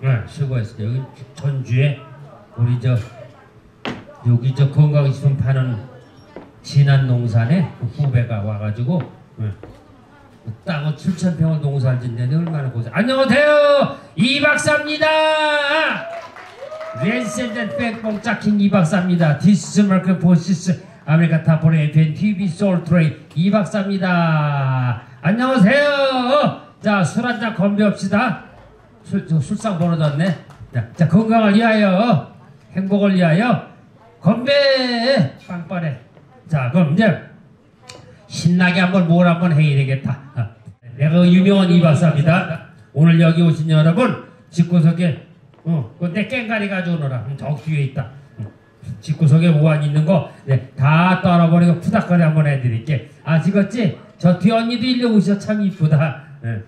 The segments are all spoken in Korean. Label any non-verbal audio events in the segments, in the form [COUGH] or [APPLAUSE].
네, 수고했어요. 여기 전주에 우리 저 여기 저 건강식품 파는 진안 농산에 그 후배가 와가지고 네. 땅을 7천 평을 농사를 짓는데 얼마나 고생. 안녕하세요 이 박사입니다. 랜센덴 백봉 짝킹 이 박사입니다. 디스 마크 보시스 아메리카 타포레 벤 TV 소울 트레이 이 박사입니다. 안녕하세요. 자 술 한잔 건배합시다. 술, 저 술상 벌어졌네. 자, 자 건강을 위하여 행복을 위하여 건배 빵빠레. 자 그럼 이제 신나게 한번 뭘 한번 해야 되겠다. 아, 내가 유명한 이 박사입니다. 오늘 여기 오신 여러분 집구석에 어, 그내 깽가리 가져오너라. 음, 저 뒤에 있다. 음, 집구석에 우한 있는 거, 네, 다 떨어버리고 푸닥거리 한번 해드릴게. 아, 찍었지? 저 뒤 언니도 일려 오셔. 참 이쁘다. 예.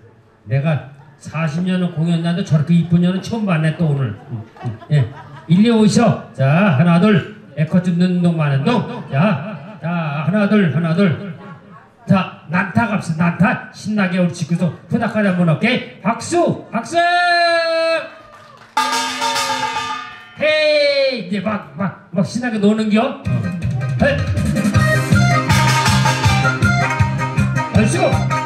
내가 40년은 공연하는데 저렇게 이쁜 년은 처음 봤네, 또 오늘. 음, 음, 예. 일려 오셔. 자, 하나, 둘. 에코 좀 넣는 동, 마는 동. 자, 자, 하나, 둘, 하나, 둘. 자, 난타 갑시다. 난타. 신나게 우리 집구석 푸닥거리 한번 할게. 박수! 박수! 헤이 이제 막 막 막 신나게 노는겨 헤이 아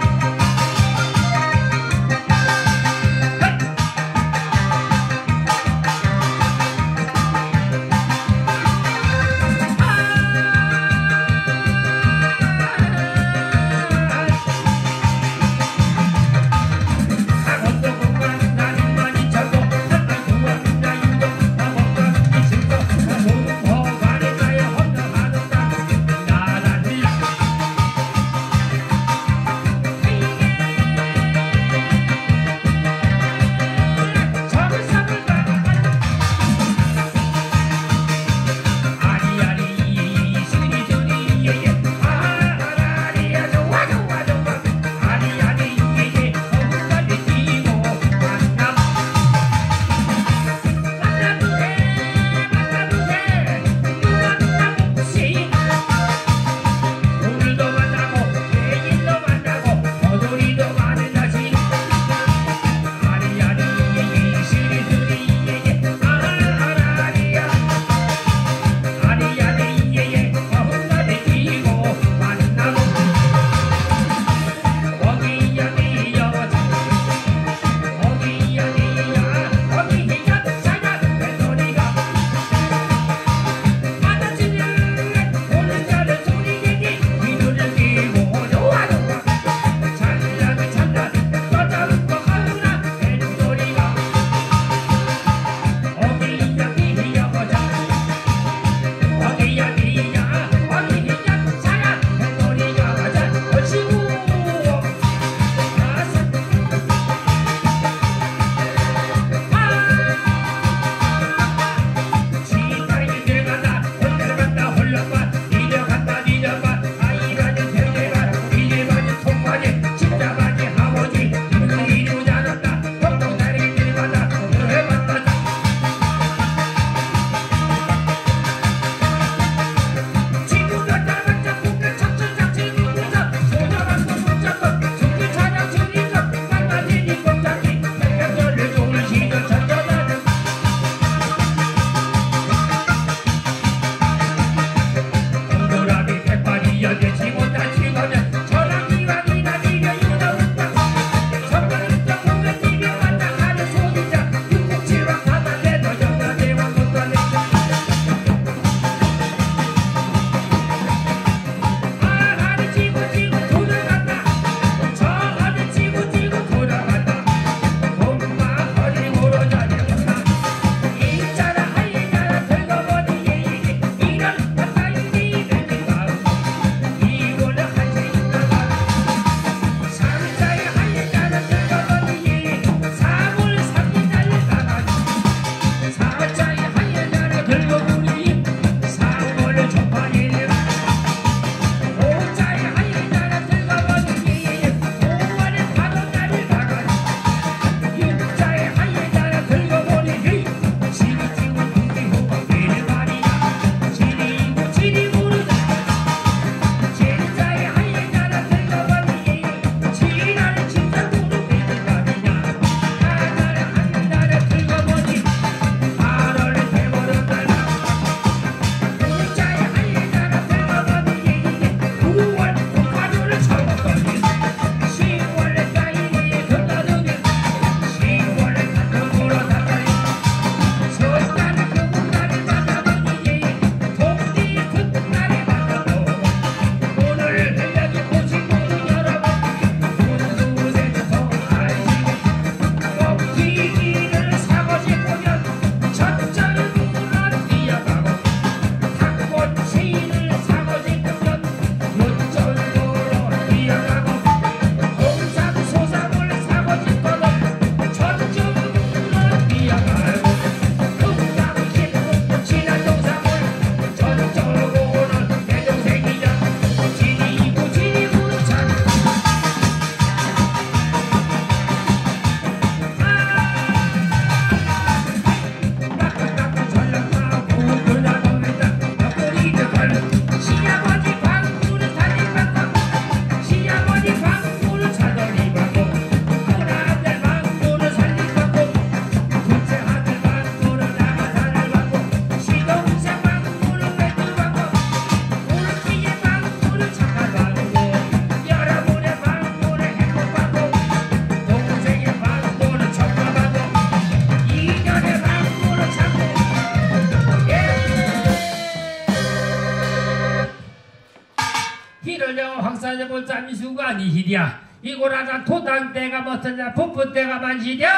아니히랴 이고라다 도당 때가 멋서냐? 부푼 때가 만시랴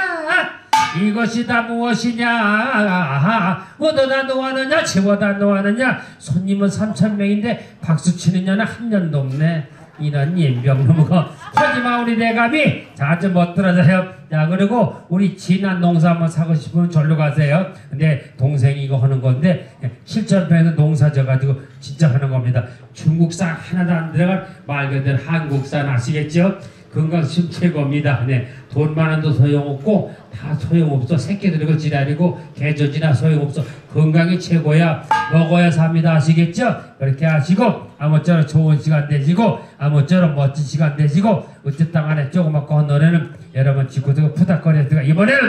이것이 다 무엇이냐? 어디다 놓았느냐? 채워다 놓았느냐? 손님은 3천 명인데 박수 치는 년은 한 년도 없네 이런 인병 놈거 하지마 우리 대감이 자주 못 들어져요 자 그리고 우리 진한 농사 한번 사고 싶으면 절로 가세요 근데 동생이 이거 하는 건데 실전편에서 농사 져가지고 진짜 하는 겁니다 중국산 하나도 안 들어간 말 그대로 한국산 아시겠죠? 건강심 최고입니다. 네. 돈 많은도 소용없고 다 소용없어. 새끼들이고 지랄이고 개조지나 소용없어. 건강이 최고야. 먹어야 삽니다. 아시겠죠? 그렇게 하시고 아무쪼록 좋은 시간 되시고 아무쪼록 멋진 시간 되시고 어쨌든 간에 조그맣고 한 노래는 여러분 지구도 푸닥거리다가 이번에는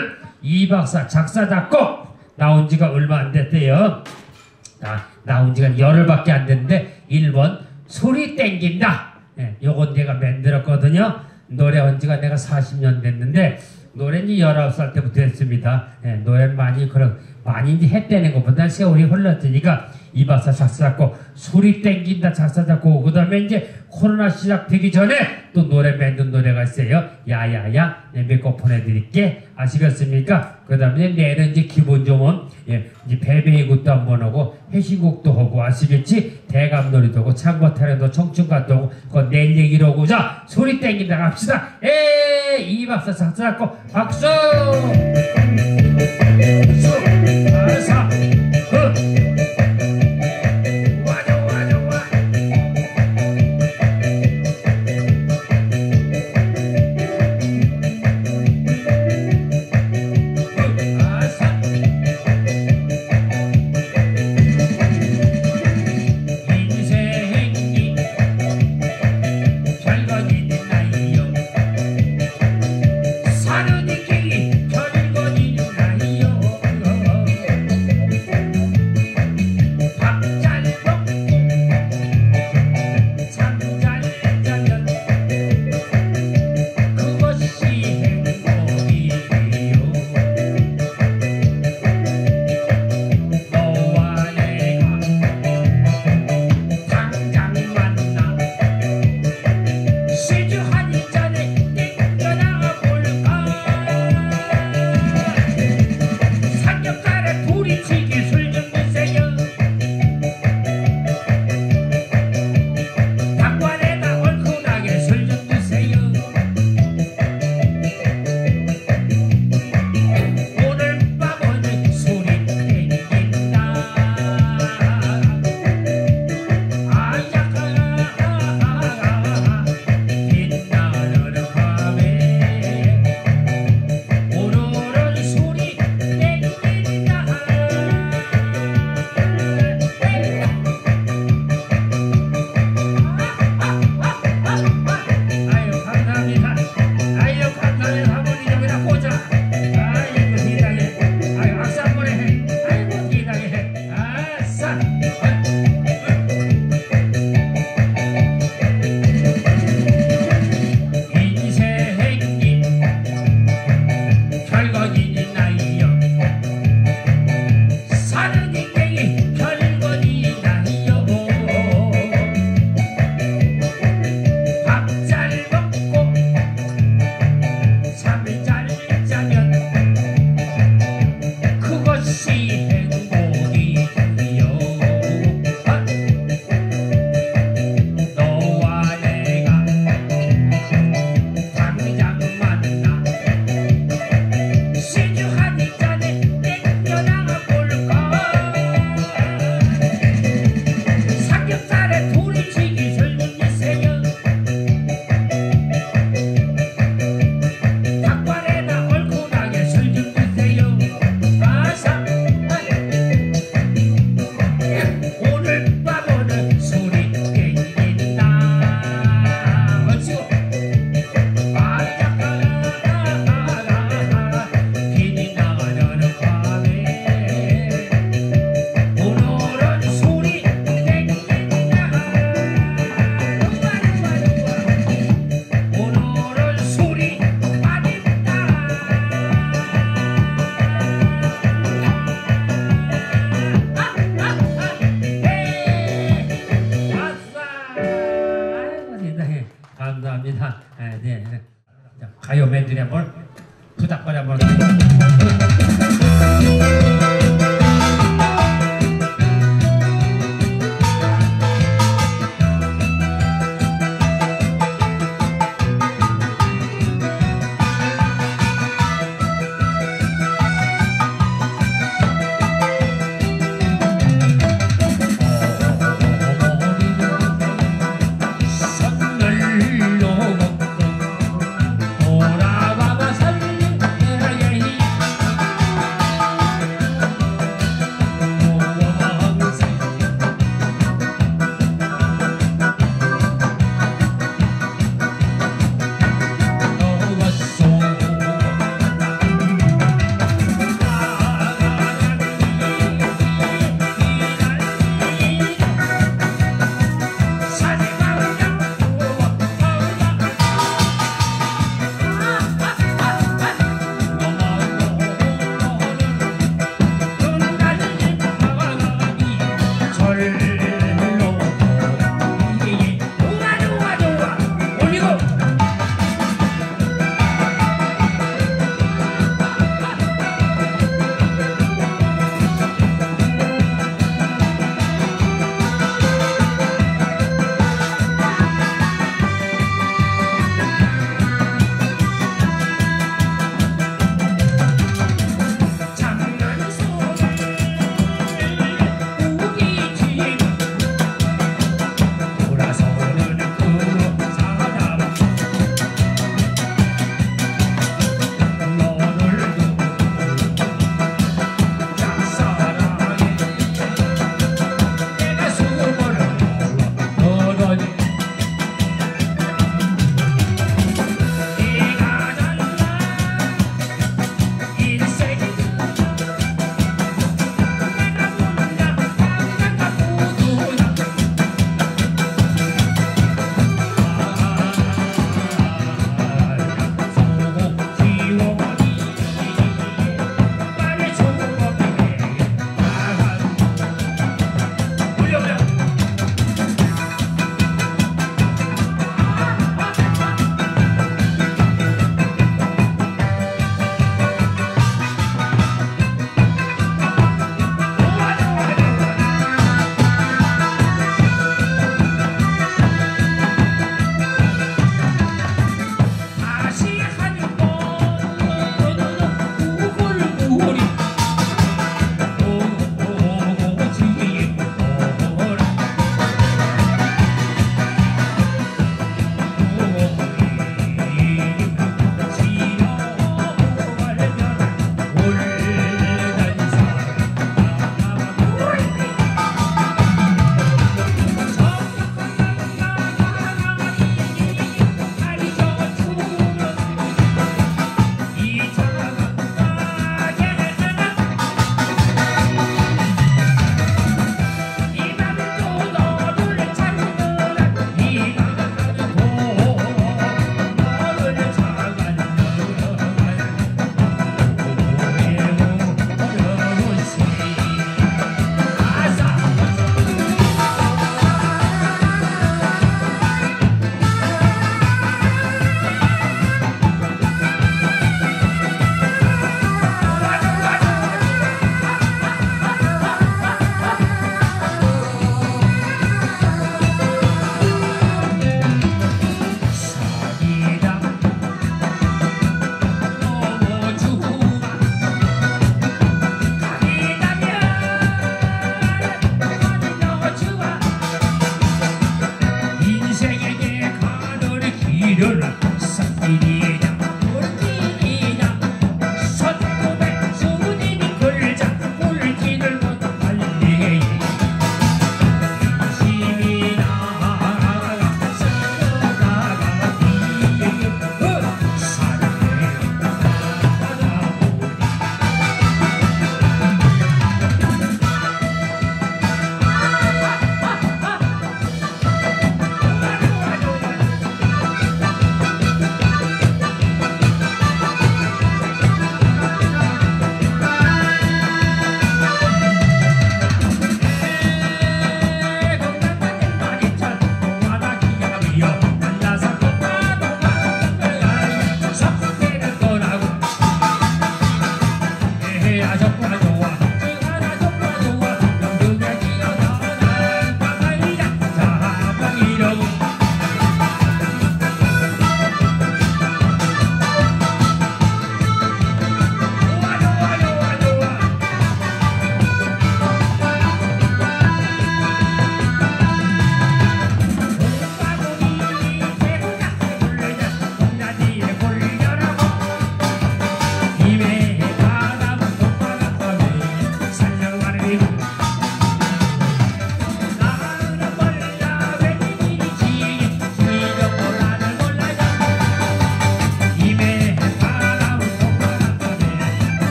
이 박사 작사 작곡 나온 지가 얼마 안 됐대요. 나, 나온 지가 열흘밖에 안 됐는데 1번 소리 땡긴다. 네, 요건 내가 만들었거든요. 노래한 지가 내가 40년 됐는데 노래는 19살 때부터 했습니다. 예, 노래 많이 그런 많이 이제 했다는 것보다 세월이 흘렀으니까 이 박사 작사 작곡 소리 땡긴다 작사 작곡 그 다음에 이제 코로나 시작되기 전에 또 노래 만든 노래가 있어요. 야야야 네, 몇곡 보내드릴게 아시겠습니까? 그 다음에 내는 이제 기본적은 예, 이제 배배이곡도 한번 하고 해신곡도 하고 아시겠지? 대감놀이도 하고 창고타령도 청춘가도 하고 그거 내일 얘기로 하고 자 소리 땡긴다 갑시다. 에 이 박사 작사 작곡 박수! 박수!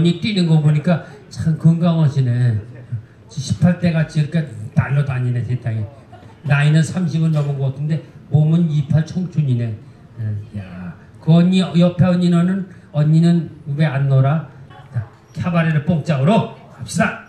언니 뛰는 거 보니까 참 건강하시네. 18대 같이 이렇게 날로 다니네 세상에. 나이는 30은 넘은 것 같은데 몸은 28 청춘이네. 어, 야, 그 언니 옆에 언니 너는 언니는 왜 안 놀아? 자, 캬바레를 뽕짝으로 갑시다.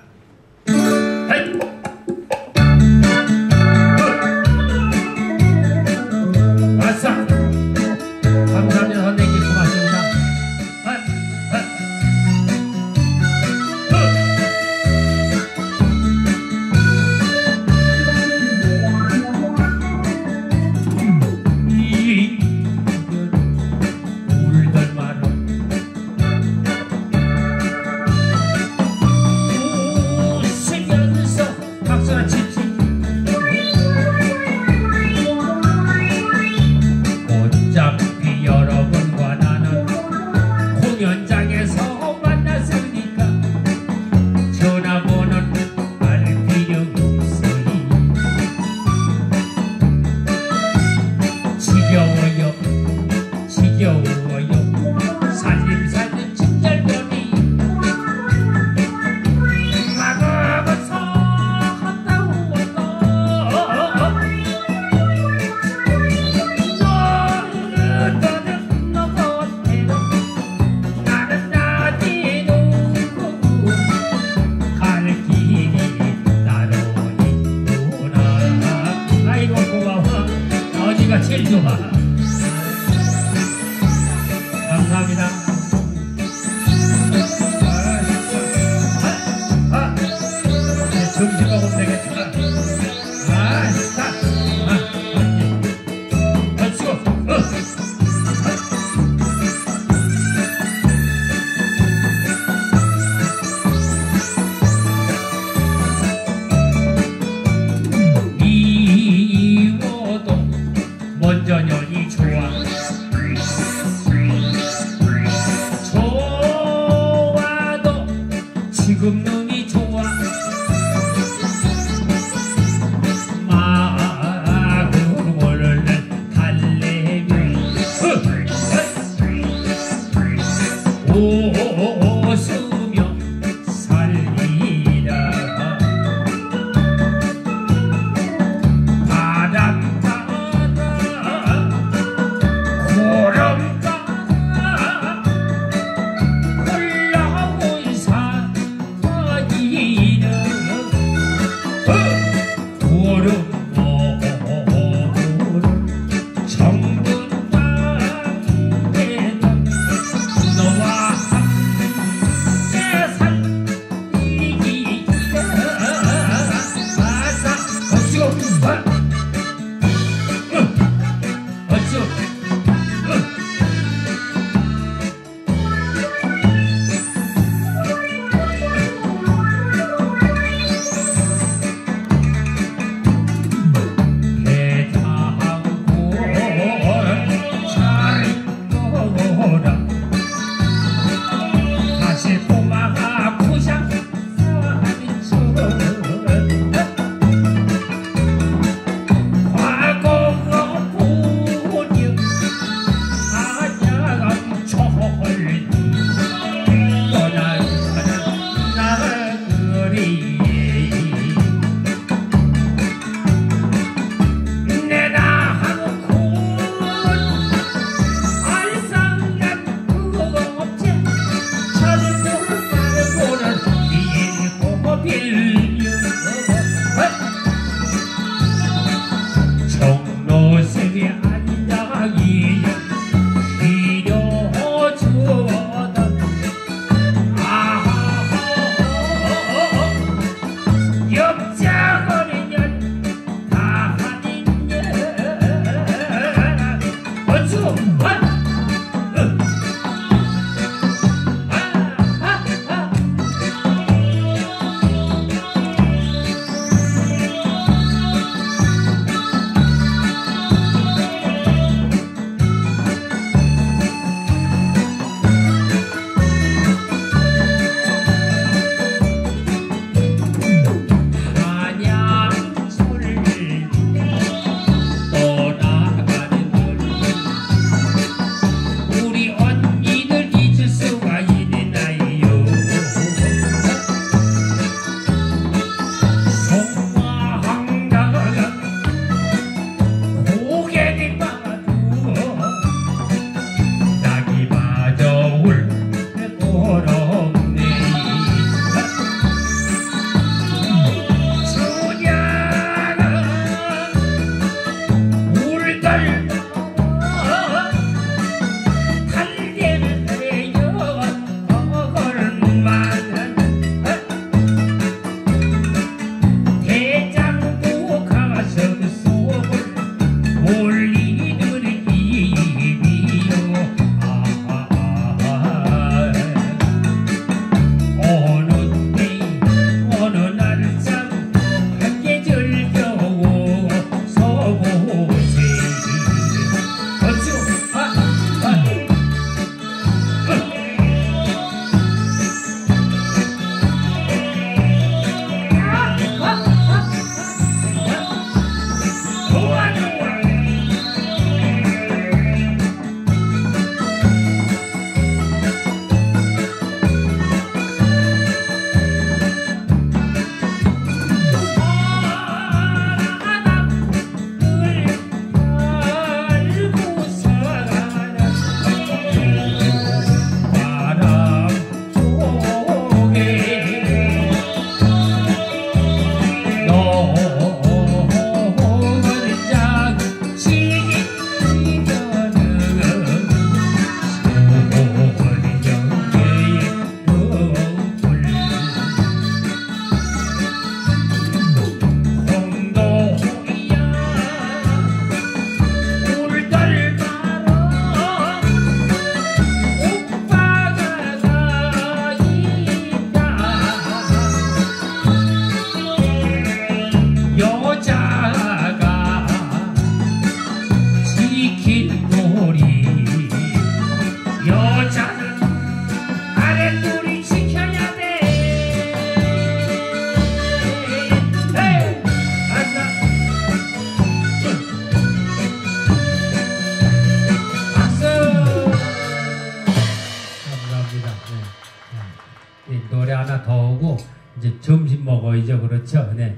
이제 점심 먹어야죠. 그렇죠? 네.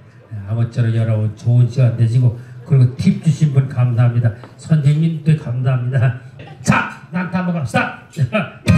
아무쪼록 여러분 좋은 시간 되시고 그리고 팁 주신 분 감사합니다. 선생님도 감사합니다. 자, 난타 갑시다. [LAUGHS]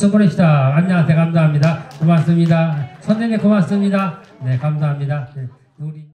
박수 보냅시다. 안녕하세요. 감사합니다. 고맙습니다. 선생님 고맙습니다. 네, 감사합니다. 네,